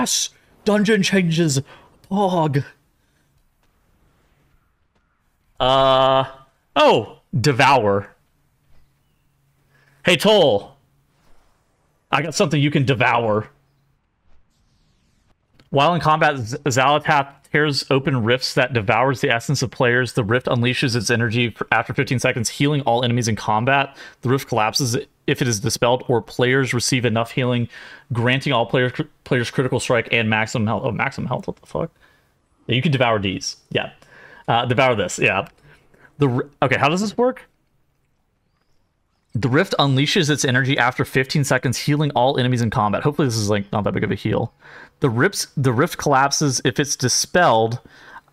Yes! Dungeon changes! Pog! Uh... Oh! Devour. Hey, Toll! I got something you can devour. While in combat, Xal'atath tears open rifts that devours the essence of players. The rift unleashes its energy after 15 seconds, healing all enemies in combat. The rift collapses if it is dispelled, or players receive enough healing, granting all players players critical strike and maximum health. Oh, maximum health! What the fuck? Yeah, you can devour these. Yeah, uh, devour this. Yeah. The okay, how does this work? The rift unleashes its energy after 15 seconds, healing all enemies in combat. Hopefully, this is like not that big of a heal. The rips the rift collapses if it's dispelled.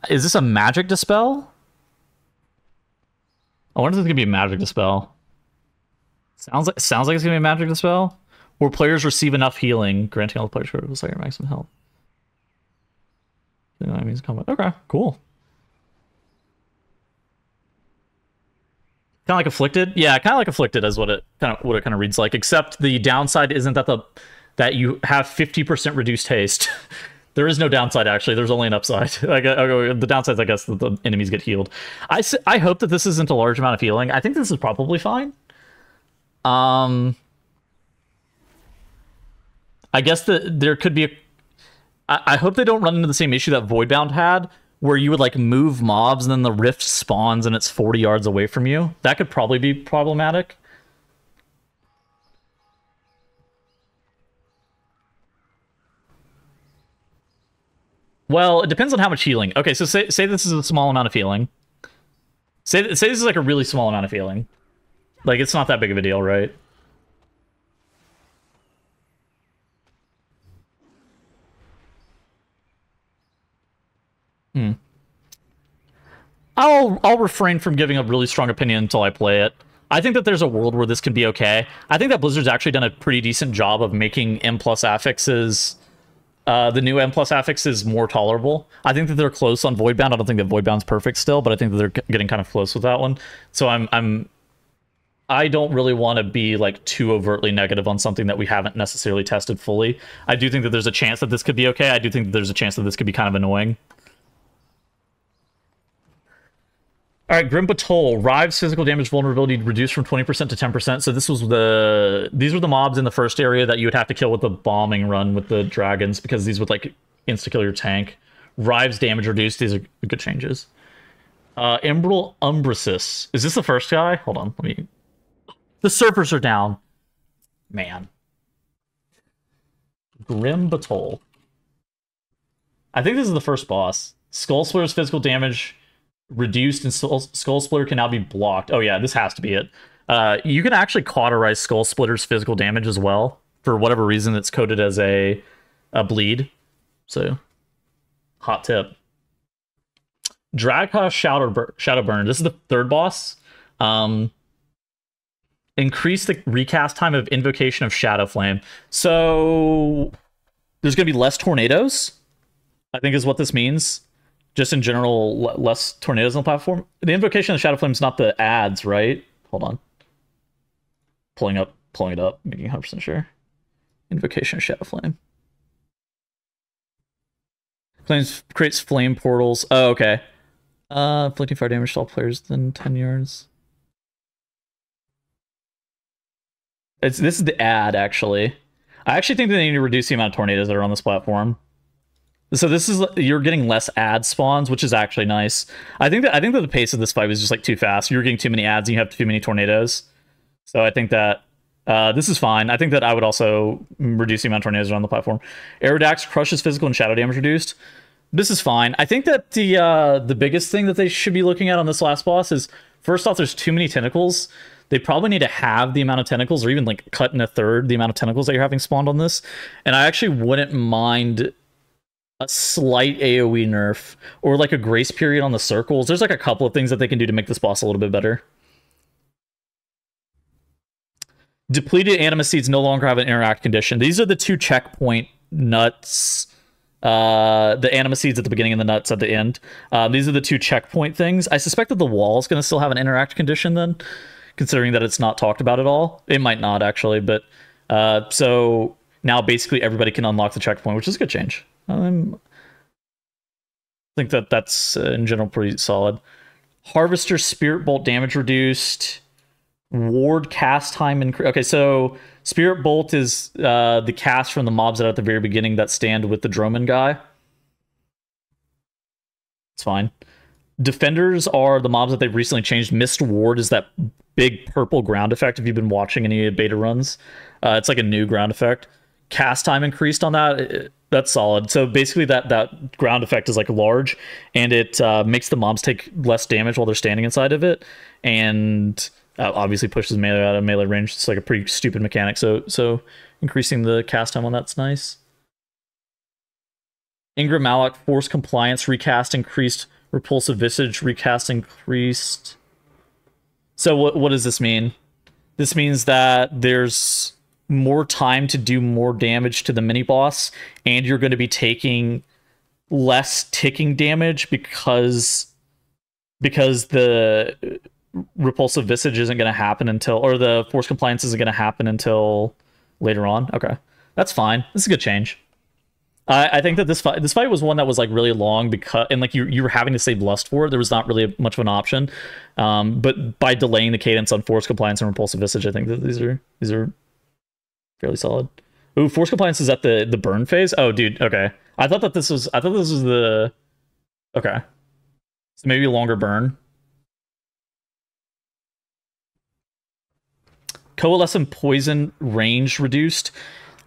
Is this a magic dispel? I wonder if this gonna be a magic dispel. Sounds like sounds like it's gonna be a magic dispel. Where players receive enough healing, granting all the players critical second maximum health. Enemies combat. Okay, cool. Kind of like afflicted, yeah, kind of like afflicted is what it kind of what it kind of reads like. Except the downside isn't that the that you have fifty percent reduced haste. there is no downside actually. There's only an upside. like the downside, I guess, that the enemies get healed. I I hope that this isn't a large amount of healing. I think this is probably fine. Um, I guess that there could be a. I, I hope they don't run into the same issue that Voidbound had, where you would like move mobs and then the rift spawns and it's 40 yards away from you. That could probably be problematic. Well, it depends on how much healing. Okay, so say say this is a small amount of healing. Say say this is like a really small amount of healing. Like it's not that big of a deal, right? I'll I'll refrain from giving a really strong opinion until I play it. I think that there's a world where this can be okay. I think that Blizzard's actually done a pretty decent job of making M plus affixes, uh, the new M plus affixes more tolerable. I think that they're close on Voidbound. I don't think that Voidbound's perfect still, but I think that they're getting kind of close with that one. So I'm I'm I don't really want to be like too overtly negative on something that we haven't necessarily tested fully. I do think that there's a chance that this could be okay. I do think that there's a chance that this could be kind of annoying. All right, Grim Batol. Rive's physical damage vulnerability reduced from 20% to 10%. So this was the... These were the mobs in the first area that you would have to kill with the bombing run with the dragons because these would, like, insta-kill your tank. Rive's damage reduced. These are good changes. Uh, Emerald Umbrasis. Is this the first guy? Hold on, let me... The servers are down. Man. Grim Batol. I think this is the first boss. Skull Splitter's physical damage reduced and Skull, Skull Splitter can now be blocked. Oh yeah, this has to be it. Uh, you can actually cauterize Skull Splitter's physical damage as well. For whatever reason, it's coded as a, a bleed. So, hot tip. Drahga Shadow, Shadow Burn. This is the third boss. Um, increase the recast time of Invocation of Shadow Flame. So, there's going to be less tornadoes, I think is what this means just in general, less tornadoes on the platform. The invocation of Shadow Flame is not the ads, right? Hold on. Pulling up, pulling it up, making 100% sure. Invocation of Shadow Flame. Flames creates flame portals. Oh, okay. Uh, inflicting fire damage to all players within 10 yards. It's this is the ad actually. I actually think that they need to reduce the amount of tornadoes that are on this platform. So this is you're getting less ad spawns, which is actually nice. I think that I think that the pace of this fight was just like too fast. You're getting too many ads and you have too many tornadoes. So I think that uh, this is fine. I think that I would also reduce the amount of tornadoes on the platform. Erudax crushes physical and shadow damage reduced. This is fine. I think that the uh, the biggest thing that they should be looking at on this last boss is first off, there's too many tentacles. They probably need to have the amount of tentacles, or even like cut in a third the amount of tentacles that you're having spawned on this. And I actually wouldn't mind a slight AoE nerf or like a grace period on the circles. There's like a couple of things that they can do to make this boss a little bit better. Depleted anima seeds no longer have an interact condition. These are the two checkpoint nuts. Uh, the anima seeds at the beginning and the nuts at the end. Um, these are the two checkpoint things. I suspect that the wall is going to still have an interact condition then, considering that it's not talked about at all. It might not actually, but uh, so now basically everybody can unlock the checkpoint, which is a good change. I think that that's uh, in general pretty solid. Harvester Spirit Bolt damage reduced. Ward cast time increase. Okay, so Spirit Bolt is uh, the cast from the mobs that at the very beginning that stand with the Droman guy. It's fine. Defenders are the mobs that they've recently changed. Mist Ward is that big purple ground effect. If you've been watching any beta runs, uh, it's like a new ground effect. Cast time increased on that. It, that's solid. So basically, that that ground effect is like large, and it uh, makes the mobs take less damage while they're standing inside of it, and uh, obviously pushes melee out of melee range. It's like a pretty stupid mechanic. So so increasing the cast time on that's nice. Ingra Maloch force compliance recast increased repulsive visage recast increased. So what what does this mean? This means that there's more time to do more damage to the mini boss, and you're going to be taking less ticking damage because because the repulsive visage isn't going to happen until or the force compliance isn't going to happen until later on. Okay, that's fine. This is a good change. I, I think that this fight this fight was one that was like really long because and like you you were having to save lust for it. There was not really much of an option. Um, but by delaying the cadence on force compliance and repulsive visage, I think that these are these are fairly solid. Ooh, force compliance is at the the burn phase. Oh, dude. Okay, I thought that this was I thought this was the okay. So maybe longer burn. Coalescent poison range reduced.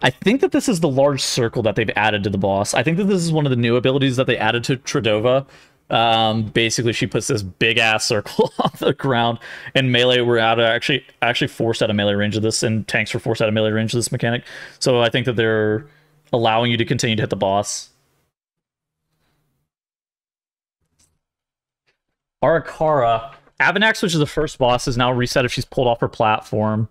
I think that this is the large circle that they've added to the boss. I think that this is one of the new abilities that they added to Tredova. Um, basically, she puts this big ass circle on the ground, and melee we're out of actually actually forced out of melee range of this, and tanks were forced out of melee range of this mechanic. So I think that they're allowing you to continue to hit the boss. Arakara, Avanoxx, which is the first boss, is now reset if she's pulled off her platform.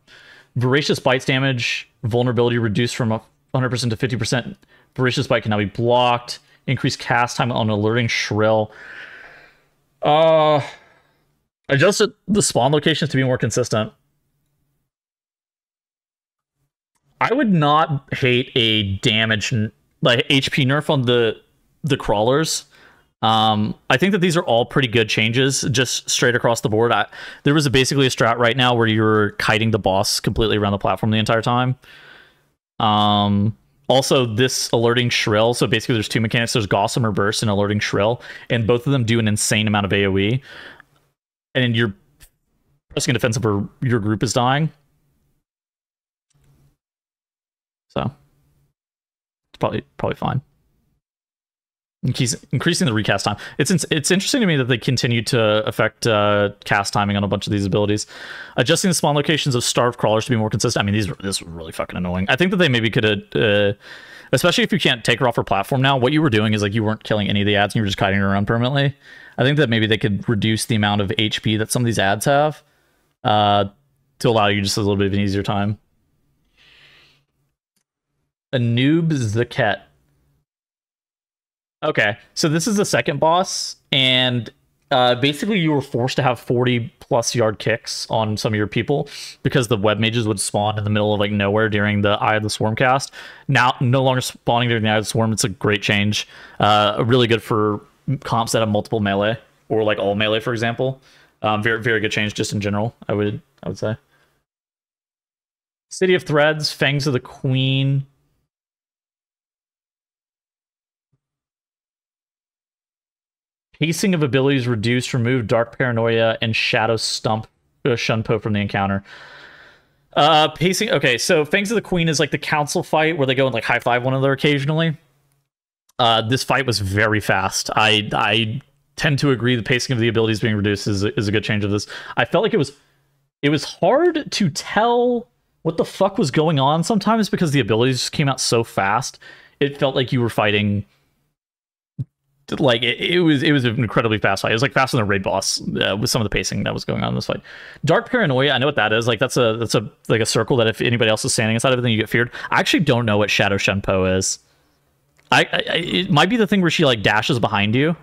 Voracious Bites damage, vulnerability reduced from 100% to 50%. Voracious Bite can now be blocked. Increased cast time on alerting Shrill. Uh, adjusted the spawn locations to be more consistent. I would not hate a damage like HP nerf on the the crawlers. Um, I think that these are all pretty good changes, just straight across the board. I, there was a, basically a strat right now where you're kiting the boss completely around the platform the entire time. Um, also, this alerting shrill. So basically, there's two mechanics. There's Gossamer Burst and alerting shrill, and both of them do an insane amount of AOE. And you're pressing a defensive or your group is dying. So it's probably probably fine. He's increasing the recast time. It's it's interesting to me that they continue to affect uh, cast timing on a bunch of these abilities. Adjusting the spawn locations of starved crawlers to be more consistent. I mean, these this is really fucking annoying. I think that they maybe could have, uh, especially if you can't take her off her platform now. What you were doing is like you weren't killing any of the ads and you were just kiting her around permanently. I think that maybe they could reduce the amount of HP that some of these ads have uh, to allow you just a little bit of an easier time. Anub'zekt Okay, so this is the second boss, and uh, basically you were forced to have 40 plus yard kicks on some of your people because the web mages would spawn in the middle of like nowhere during the Eye of the Swarm cast. Now, no longer spawning during the Eye of the Swarm. It's a great change. Uh, really good for comps that have multiple melee or like all melee, for example. Um, very very good change just in general. I would I would say. City of Threads, Fangs of the Queen. Pacing of abilities reduced, remove Dark Paranoia and Shadow Stump uh, Shunpo from the encounter. Uh, pacing. Okay, so Fangs of the Queen is like the council fight where they go and like high five one another occasionally. Uh, this fight was very fast. I I tend to agree the pacing of the abilities being reduced is is a good change of this. I felt like it was it was hard to tell what the fuck was going on sometimes because the abilities just came out so fast. It felt like you were fighting like it, it, was it was an incredibly fast fight. It was like faster than raid boss uh, with some of the pacing that was going on in this fight. Dark paranoia, I know what that is. Like that's a that's a like a circle that if anybody else is standing inside of it, then you get feared. I actually don't know what Shadow Shunpo is. I, I it might be the thing where she like dashes behind you.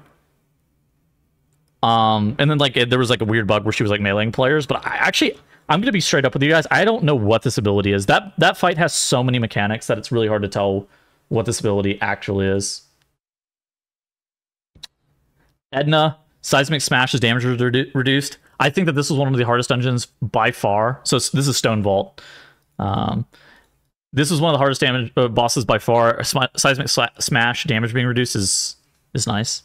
Um, and then like it, there was like a weird bug where she was like meleeing players, but I actually I'm gonna be straight up with you guys. I don't know what this ability is. That that fight has so many mechanics that it's really hard to tell what this ability actually is. Edna, seismic smash is damage redu- reduced. I think that this is one of the hardest dungeons by far. So this is Stone Vault. Um, this is one of the hardest damage uh, bosses by far. Sm- seismic smash damage being reduced is is nice.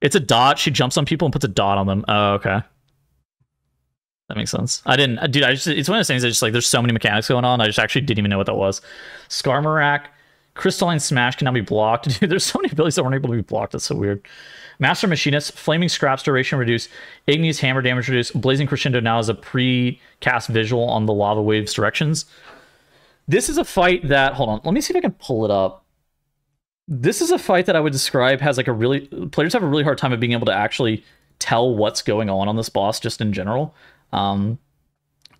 It's a dot. She jumps on people and puts a dot on them. Oh, okay. That makes sense. I didn't, dude. I just it's one of those things that just like there's so many mechanics going on. I just actually didn't even know what that was. Skarmorak, Crystalline Smash can now be blocked. Dude, there's so many abilities that weren't able to be blocked. That's so weird. Master Machinist, Flaming Scraps duration reduced, Igneous Hammer damage reduced, Blazing Crescendo now is a pre-cast visual on the lava waves directions. This is a fight that hold on, let me see if I can pull it up. This is a fight that I would describe has like a really players have a really hard time of being able to actually tell what's going on on this boss just in general. Um,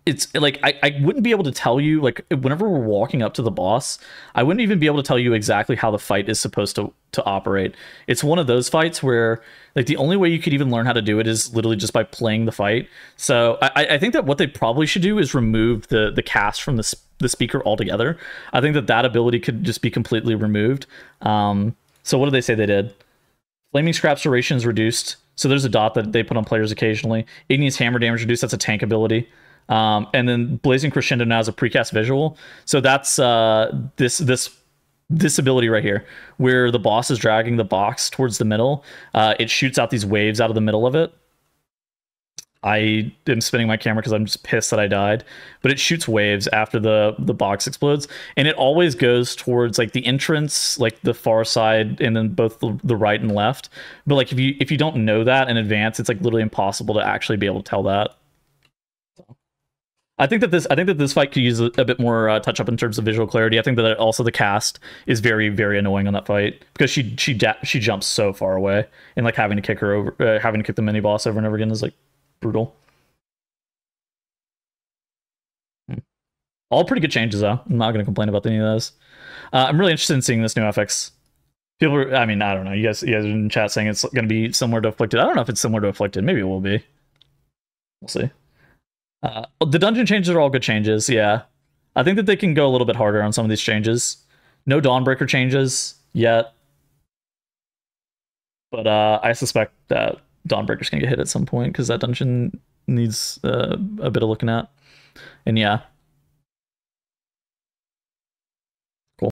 it's like I, I wouldn't be able to tell you like whenever we're walking up to the boss i wouldn't even be able to tell you exactly how the fight is supposed to to operate it's one of those fights where like the only way you could even learn how to do it is literally just by playing the fight so i i think that what they probably should do is remove the the cast from the, the speaker altogether i think that that ability could just be completely removed um so what did they say they did flaming scraps duration is reduced so there's a dot that they put on players occasionally. Igneous Hammer damage reduced. That's a tank ability. Um, and then Blazing Crescendo now has a precast visual. So that's uh, this this this ability right here, where the boss is dragging the box towards the middle. Uh, it shoots out these waves out of the middle of it. I am spinning my camera because I'm just pissed that I died. But it shoots waves after the the box explodes, and it always goes towards like the entrance, like the far side, and then both the, the right and left. But like if you if you don't know that in advance, it's like literally impossible to actually be able to tell that. I think that this I think that this fight could use a, a bit more uh, touch up in terms of visual clarity. I think that also the cast is very very annoying on that fight because she she she jumps so far away and like having to kick her over, uh, having to kick the mini boss over and over again is like brutal. Hmm. All pretty good changes, though. I'm not going to complain about any of those. Uh, I'm really interested in seeing this new affix. People, are, I mean, I don't know. You guys, you guys in chat saying it's going to be similar to Afflicted. I don't know if it's similar to Afflicted. Maybe it will be. We'll see. Uh, the dungeon changes are all good changes. Yeah, I think that they can go a little bit harder on some of these changes. No Dawnbreaker changes yet, but uh, I suspect that Dawnbreaker's gonna get hit at some point because that dungeon needs uh, a bit of looking at. And yeah,